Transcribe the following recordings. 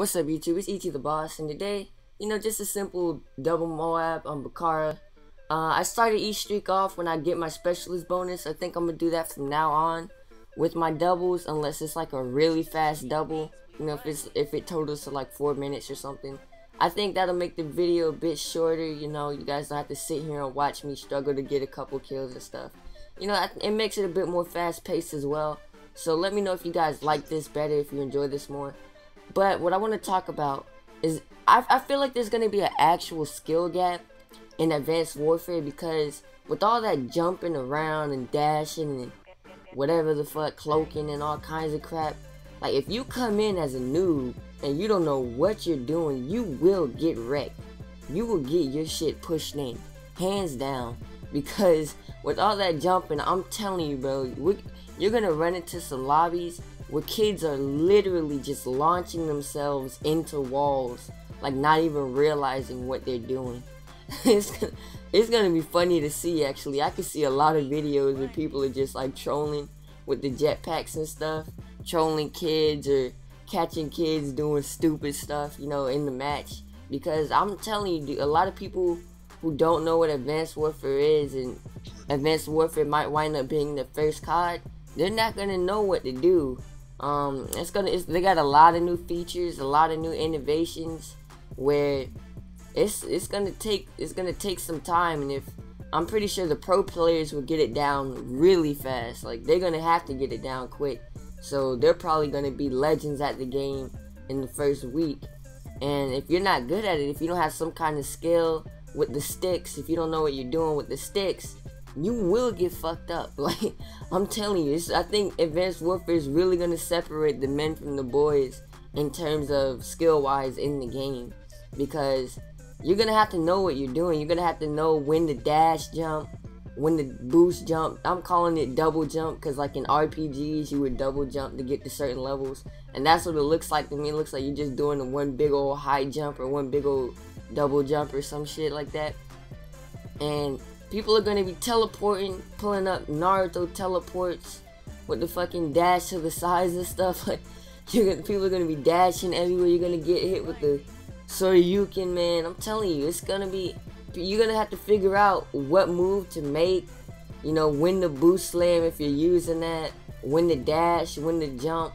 What's up YouTube, it's ET the Boss, and today, you know, just a simple double Moab on Bakaara. Uh, I started each streak off when I get my specialist bonus, I think I'm gonna do that from now on with my doubles, unless it's like a really fast double, you know, if it's if it totals to like 4 minutes or something. I think that'll make the video a bit shorter, you know, you guys don't have to sit here and watch me struggle to get a couple kills and stuff. You know, it makes it a bit more fast paced as well. So let me know if you guys like this better, if you enjoy this more. But what I want to talk about is I, I feel like there's going to be an actual skill gap in Advanced Warfare because with all that jumping around and dashing and whatever the fuck, cloaking and all kinds of crap, like if you come in as a noob and you don't know what you're doing, you will get wrecked. You will get your shit pushed in, hands down. Because with all that jumping, I'm telling you, bro, we, you're gonna run into some lobbies where kids are literally just launching themselves into walls, like not even realizing what they're doing. it's gonna, it's gonna be funny to see. Actually, I can see a lot of videos where people are just like trolling with the jetpacks and stuff, trolling kids or catching kids doing stupid stuff, you know, in the match. Because I'm telling you, a lot of people who don't know what Advanced Warfare is and Advanced Warfare might wind up being the first COD, they're not gonna know what to do um, it's gonna it's, they got a lot of new features, a lot of new innovations where it's it's gonna take it's gonna take some time and if I'm pretty sure the pro players will get it down really fast. Like they're gonna have to get it down quick. So they're probably gonna be legends at the game in the first week. And if you're not good at it, if you don't have some kind of skill with the sticks, if you don't know what you're doing with the sticks, you will get fucked up. Like I'm telling you, I think Advanced Warfare is really gonna separate the men from the boys in terms of skill wise in the game because you're gonna have to know what you're doing. You're gonna have to know when to dash jump, when to boost jump. I'm calling it double jump because like in RPGs you would double jump to get to certain levels, and that's what it looks like to me. It looks like you're just doing a one big old high jump or one big old double jump or some shit like that. And People are gonna be teleporting, pulling up Naruto teleports with the fucking dash to the sides and stuff. Like you're gonna, people are gonna be dashing everywhere. You're gonna get hit with the Shoryuken, man. I'm telling you, it's gonna be. You're gonna have to figure out what move to make. You know, when to boost slam if you're using that. When to dash, when to jump.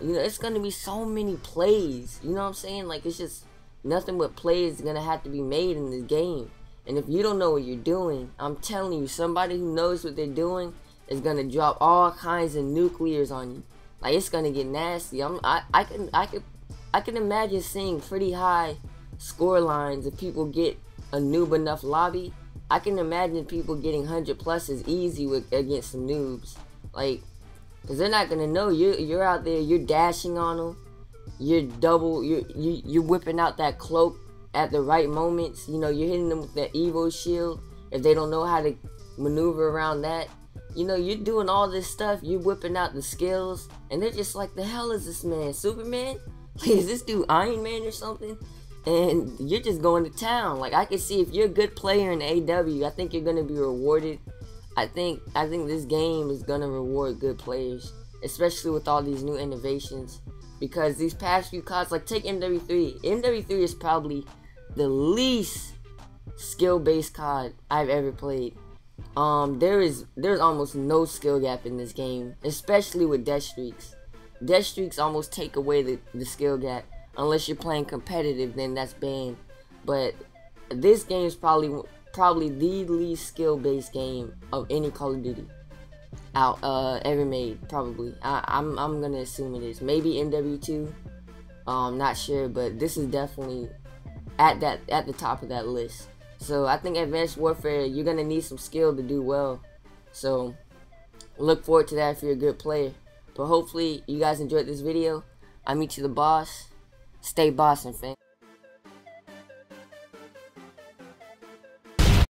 You know, it's gonna be so many plays. You know what I'm saying? Like it's just nothing but plays gonna have to be made in this game. And if you don't know what you're doing, I'm telling you, somebody who knows what they're doing is gonna drop all kinds of nuclears on you. Like it's gonna get nasty. I'm I, I can I can I can imagine seeing pretty high score lines if people get a noob enough lobby. I can imagine people getting hundred pluses easy with against some noobs. Like, cause they're not gonna know you you're out there. You're dashing on them. You're double. You're you, you're whipping out that cloak at the right moments. You know, you're hitting them with that Exo shield. If they don't know how to maneuver around that, you know, you're doing all this stuff. You're whipping out the skills, and they're just like, "The hell is this man? Superman? is this dude Iron Man or something?" And you're just going to town. Like I can see if you're a good player in AW, I think you're gonna be rewarded. I think I think this game is gonna reward good players, especially with all these new innovations. Because these past few cards, like take MW3, MW3 is probably the least skill-based COD I've ever played. Um, there is there's almost no skill gap in this game, especially with death streaks. Death streaks almost take away the, the skill gap. Unless you're playing competitive, then that's banned. But this game is probably probably the least skill-based game of any Call of Duty out uh, ever made. Probably, I, I'm I'm gonna assume it is. Maybe MW2. Um, not sure, but this is definitely at that at the top of that list. So I think Advanced Warfare, you're gonna need some skill to do well. So look forward to that if you're a good player. But hopefully you guys enjoyed this video. I'm ET the Boss. Stay bossing, fam.